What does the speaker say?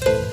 Bye.